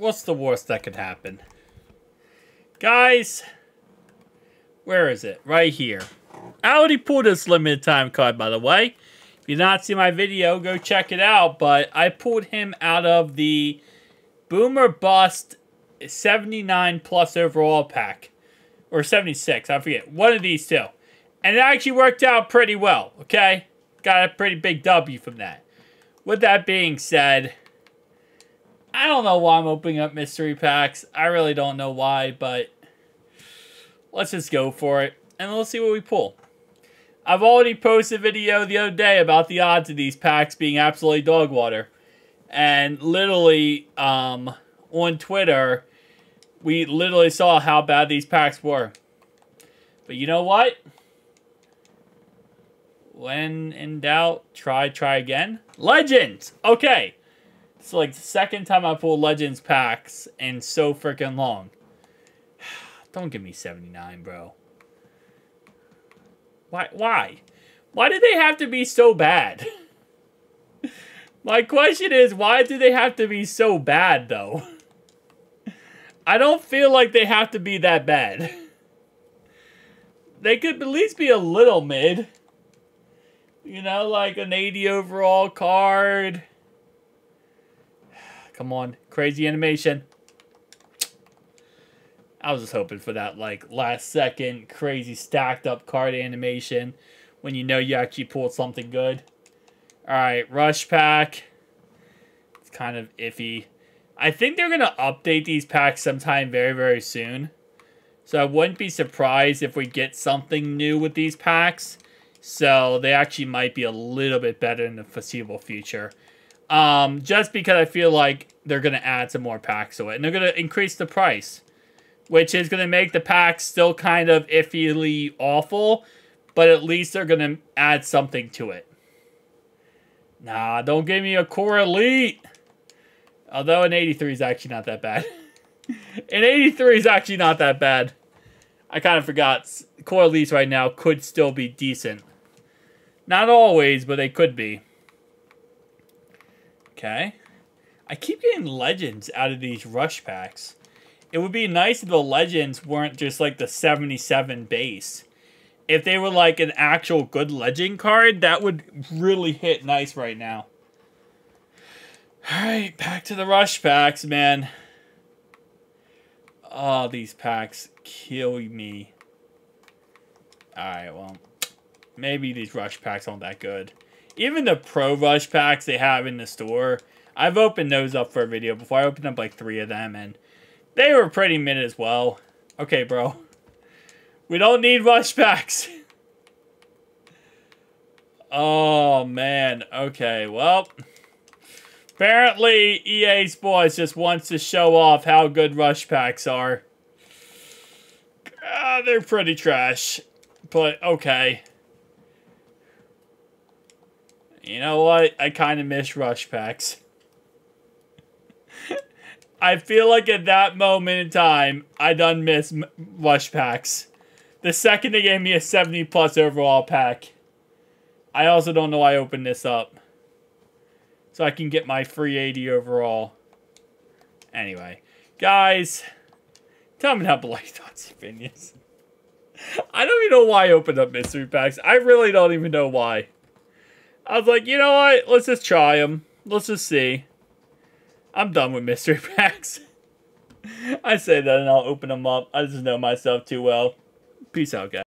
what's the worst that could happen? Guys, where is it? Right here. I already pulled this limited time card, by the way. If you not see my video, go check it out. But I pulled him out of the Boomer Bust 79 plus overall pack. Or 76, I forget. One of these two. And it actually worked out pretty well, okay? Got a pretty big W from that. With that being said, I don't know why I'm opening up mystery packs. I really don't know why, but let's just go for it. And let's see what we pull. I've already posted a video the other day about the odds of these packs being absolutely dog water. And literally, um, on Twitter, we literally saw how bad these packs were. But you know what? When in doubt, try, try again. Legends! Okay. It's like the second time I pull Legends packs and so freaking long. Don't give me 79, bro. Why? Why? Why do they have to be so bad? My question is, why do they have to be so bad, though? I don't feel like they have to be that bad. They could at least be a little mid. You know, like an 80 overall card. Come on, crazy animation. I was just hoping for that, like, last second crazy stacked up card animation when you know you actually pulled something good. Alright, Rush Pack. It's kind of iffy. I think they're going to update these packs sometime very, very soon. So I wouldn't be surprised if we get something new with these packs. So they actually might be a little bit better in the foreseeable future. Um, just because I feel like they're going to add some more packs to it. And they're going to increase the price. Which is going to make the packs still kind of iffyly awful. But at least they're going to add something to it. Nah, don't give me a core elite. Although an 83 is actually not that bad. an 83 is actually not that bad. I kind of forgot. Core elites right now could still be decent. Not always, but they could be. Okay. I keep getting legends out of these rush packs. It would be nice if the legends weren't just like the 77 base. If they were like an actual good legend card, that would really hit nice right now. Alright, back to the rush packs, man. Oh, these packs kill me. Alright, well, maybe these rush packs aren't that good. Even the pro rush packs they have in the store, I've opened those up for a video before. I opened up like three of them, and they were pretty mid as well. Okay, bro. We don't need rush packs. oh, man. Okay, well... Apparently, EA Sports just wants to show off how good rush packs are. Uh, they're pretty trash. But, okay. You know what? I kind of miss rush packs. I feel like at that moment in time, I done miss rush packs. The second they gave me a 70 plus overall pack. I also don't know why I opened this up so I can get my free 80 overall. Anyway, guys, tell me down below your thoughts opinions. I don't even know why I opened up mystery packs. I really don't even know why. I was like, you know what? Let's just try them. Let's just see. I'm done with mystery packs. I say that and I'll open them up. I just know myself too well. Peace out, guys.